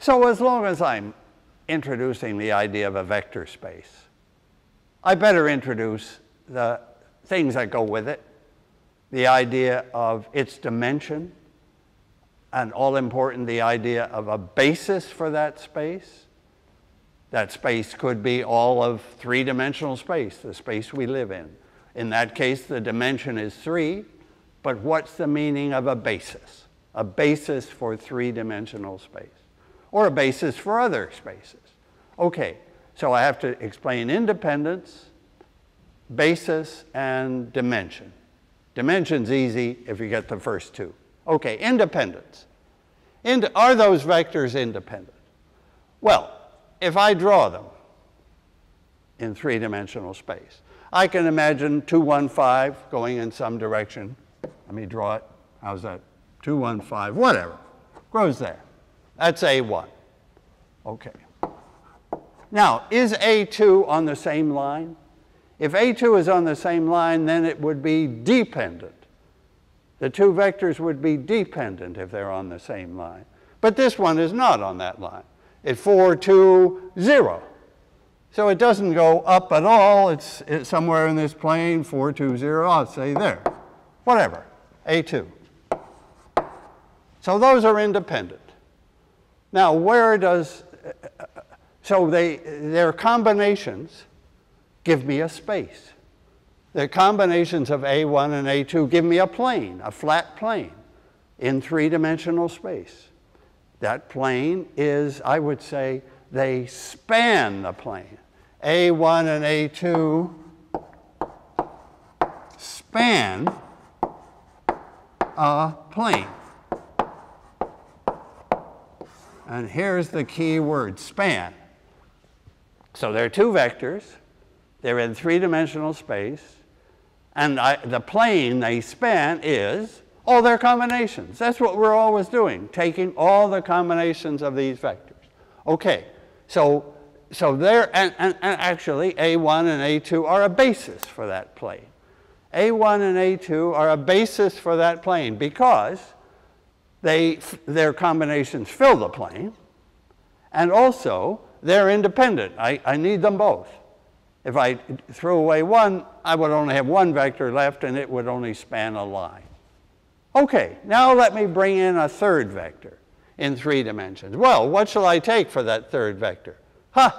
So as long as I'm introducing the idea of a vector space, I better introduce the things that go with it, the idea of its dimension, and all important, the idea of a basis for that space. That space could be all of three dimensional space, the space we live in. In that case, the dimension is three, but what's the meaning of a basis? A basis for three dimensional space, or a basis for other spaces. Okay, so I have to explain independence, basis, and dimension. Dimension's easy if you get the first two. Okay, independence. Ind are those vectors independent? Well, if I draw them in three-dimensional space, I can imagine 215 going in some direction. Let me draw it. How's that? 215, whatever. Grows there. That's A1. Okay. Now, is A2 on the same line? If A2 is on the same line, then it would be dependent. The two vectors would be dependent if they're on the same line. But this one is not on that line. It's 4, 2, 0. So it doesn't go up at all. It's, it's somewhere in this plane, 4, 2, 0. I'll say there. Whatever. A2. So those are independent. Now, where does, so they, their combinations give me a space. Their combinations of A1 and A2 give me a plane, a flat plane in three-dimensional space. That plane is, I would say, they span the plane. A1 and A2 span a plane. And here's the key word, span. So there are two vectors. They're in three-dimensional space. And I, the plane they span is all their combinations. That's what we're always doing, taking all the combinations of these vectors. Okay, so, so there, and, and, and actually A1 and A2 are a basis for that plane. A1 and A2 are a basis for that plane because they, their combinations fill the plane, and also they're independent. I, I need them both. If I threw away one, I would only have one vector left and it would only span a line. Okay, now let me bring in a third vector in three dimensions. Well, what shall I take for that third vector? Huh,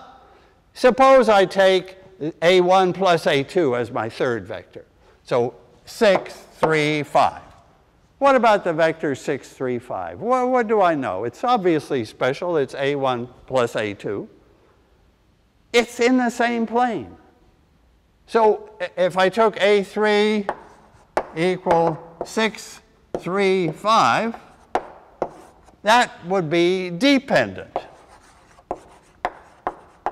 suppose I take A1 plus A2 as my third vector. So 6, 3, 5. What about the vector 6, 3, 5? Well, what do I know? It's obviously special. It's A1 plus A2. It's in the same plane. So if I took A3 equal 6, 3, 5, that would be dependent.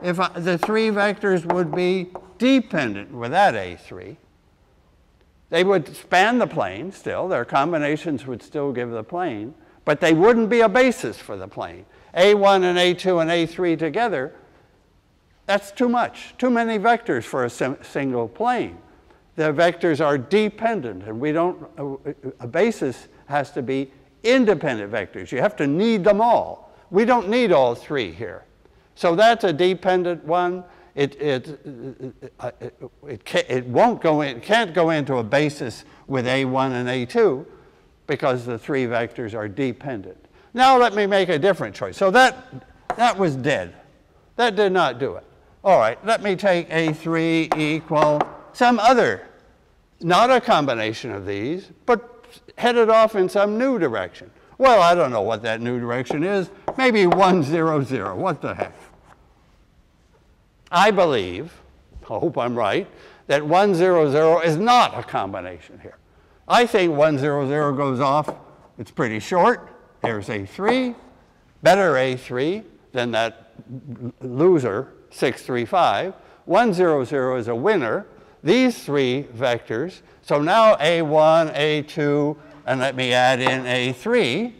If I, the three vectors would be dependent with that A3, they would span the plane still, their combinations would still give the plane, but they wouldn't be a basis for the plane. A1 and A2 and A3 together that's too much, too many vectors for a single plane. The vectors are dependent, and we don't, a, a basis has to be independent vectors. You have to need them all. We don't need all three here. So that's a dependent one. It, it, it, it, it won't go in, can't go into a basis with A1 and A2 because the three vectors are dependent. Now let me make a different choice. So that, that was dead. That did not do it. All right, let me take A3 equal some other, not a combination of these, but headed off in some new direction. Well, I don't know what that new direction is. Maybe 1, 0, 0. What the heck? I believe, I hope I'm right, that 1, 0, 0 is not a combination here. I think 1, 0, 0 goes off. It's pretty short. There's A3. Better A3 than that loser 635. 100 is a winner. These three vectors, so now A1, A2, and let me add in A3,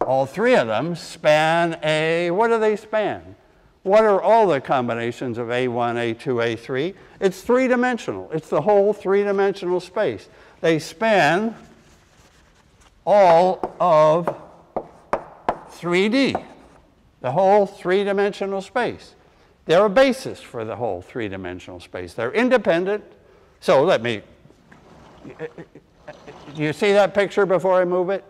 all three of them span A, what do they span? What are all the combinations of A1, A2, A3? It's three-dimensional. It's the whole three-dimensional space. They span all of 3D. the whole three-dimensional space. They're a basis for the whole three-dimensional space. They're independent. So let me, do you see that picture before I move it?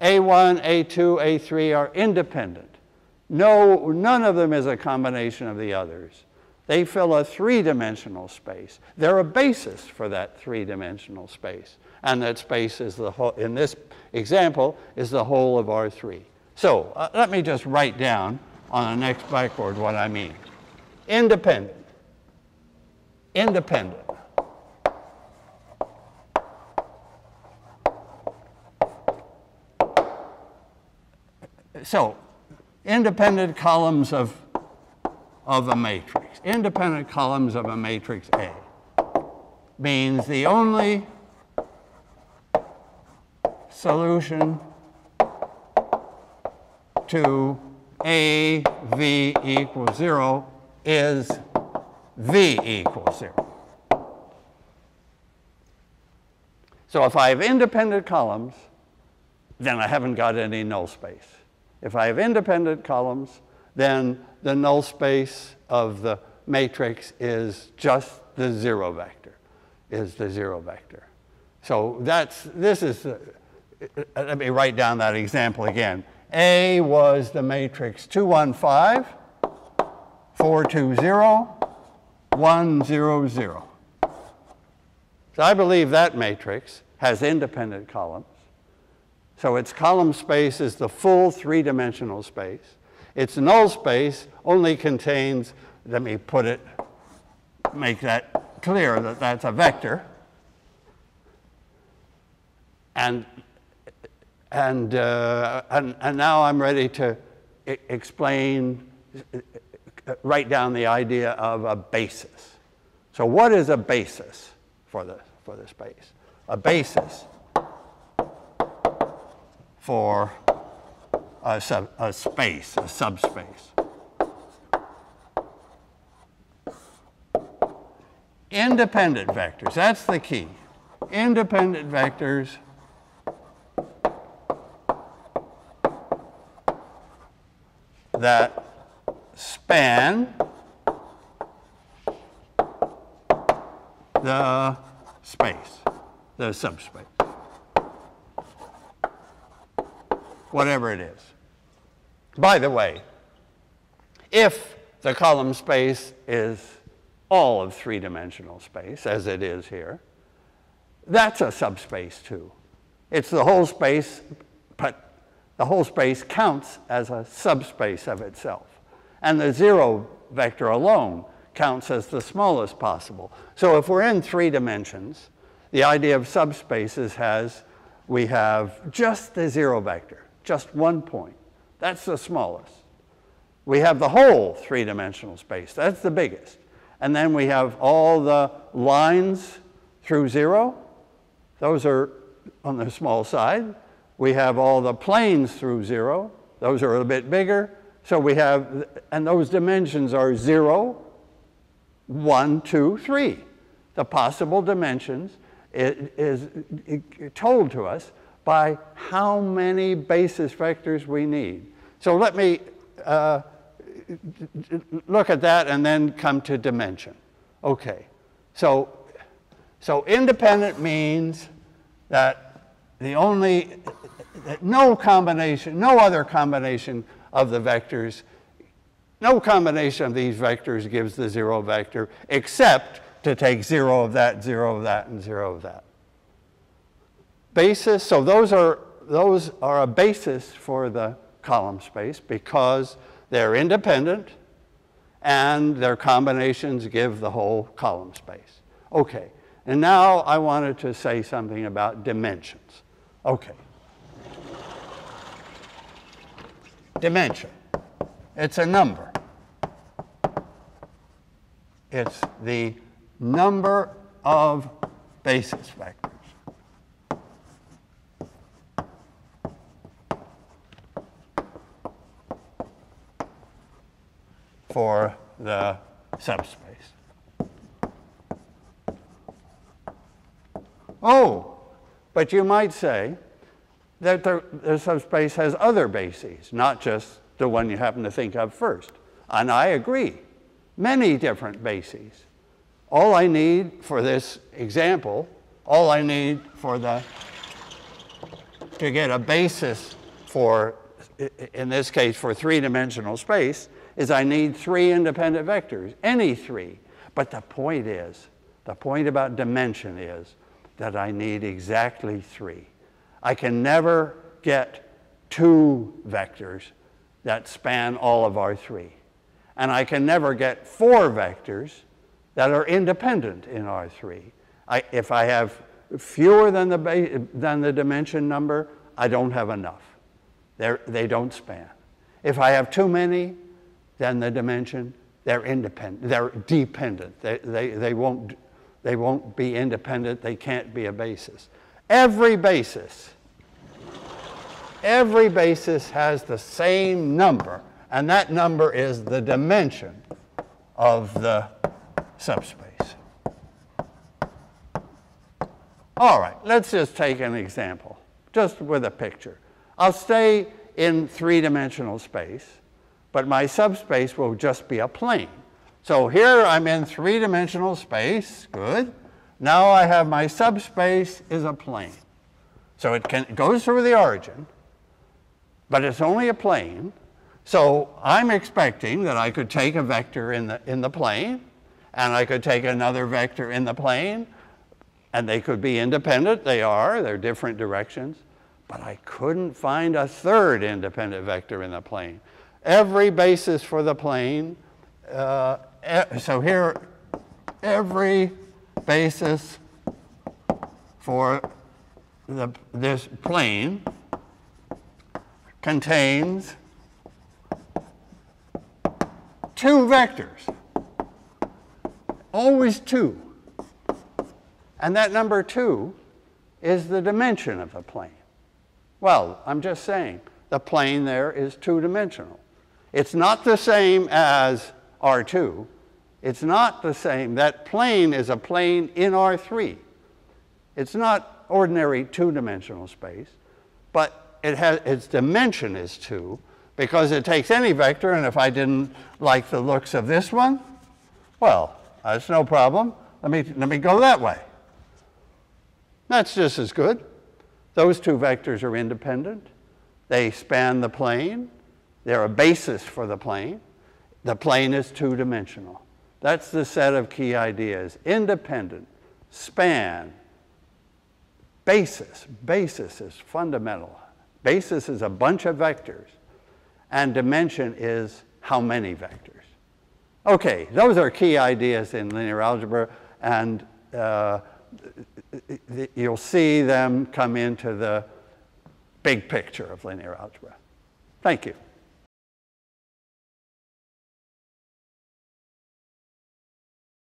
A1, A2, A3 are independent. No, none of them is a combination of the others. They fill a three-dimensional space. They're a basis for that three-dimensional space. And that space is the whole, in this example, is the whole of R3. So uh, let me just write down on the next blackboard what I mean. Independent. Independent. So, independent columns of, of a matrix. Independent columns of a matrix A means the only solution to A V equals 0 is V equals 0. So if I have independent columns, then I haven't got any null space. If I have independent columns, then the null space of the matrix is just the zero vector, is the zero vector. So that's, this is, uh, let me write down that example again. A was the matrix 215, 420, 100. So I believe that matrix has independent columns. So its column space is the full three-dimensional space. Its null space only contains, let me put it, make that clear that that's a vector. And, and, uh, and, and now I'm ready to explain, write down the idea of a basis. So what is a basis for the, for the space? A basis for a, sub, a space, a subspace. Independent vectors, that's the key. Independent vectors that span the space, the subspace. Whatever it is. By the way, if the column space is all of three-dimensional space, as it is here, that's a subspace too. It's the whole space, but the whole space counts as a subspace of itself. And the zero vector alone counts as the smallest possible. So if we're in three dimensions, the idea of subspaces has, we have just the zero vector just one point. That's the smallest. We have the whole three-dimensional space. That's the biggest. And then we have all the lines through zero. Those are on the small side. We have all the planes through zero. Those are a bit bigger. So we have, and those dimensions are zero, one, two, three. The possible dimensions is, is told to us by how many basis vectors we need. So let me uh, look at that and then come to dimension. Okay, so, so independent means that the only, that no combination, no other combination of the vectors, no combination of these vectors gives the zero vector except to take zero of that, zero of that, and zero of that basis, so those are, those are a basis for the column space because they're independent and their combinations give the whole column space. Okay, and now I wanted to say something about dimensions. Okay. Dimension. It's a number. It's the number of basis vectors. For the subspace. Oh, but you might say that the, the subspace has other bases, not just the one you happen to think of first. And I agree, many different bases. All I need for this example, all I need for the, to get a basis for, in this case, for three-dimensional space, is I need three independent vectors, any three. But the point is, the point about dimension is that I need exactly three. I can never get two vectors that span all of R3. And I can never get four vectors that are independent in R3. I, if I have fewer than the, than the dimension number, I don't have enough. They're, they don't span. If I have too many, then the dimension, they're independent, they're dependent. They, they, they, won't, they won't be independent, they can't be a basis. Every basis, every basis has the same number, and that number is the dimension of the subspace. All right, let's just take an example, just with a picture. I'll stay in three-dimensional space, but my subspace will just be a plane. So here I'm in three-dimensional space, good. Now I have my subspace is a plane. So it, can, it goes through the origin, but it's only a plane. So I'm expecting that I could take a vector in the, in the plane, and I could take another vector in the plane, and they could be independent. They are, they're different directions. But I couldn't find a third independent vector in the plane. Every basis for the plane, uh, so here, every basis for the, this plane contains two vectors, always two. And that number two is the dimension of the plane. Well, I'm just saying, the plane there is two-dimensional. It's not the same as R2. It's not the same. That plane is a plane in R3. It's not ordinary two-dimensional space, but it has, its dimension is two because it takes any vector, and if I didn't like the looks of this one, well, that's no problem. Let me, let me go that way. That's just as good. Those two vectors are independent. They span the plane. They're a basis for the plane. The plane is two-dimensional. That's the set of key ideas. Independent, span, basis. Basis is fundamental. Basis is a bunch of vectors, and dimension is how many vectors. Okay, those are key ideas in linear algebra, and uh, you'll see them come into the big picture of linear algebra. Thank you.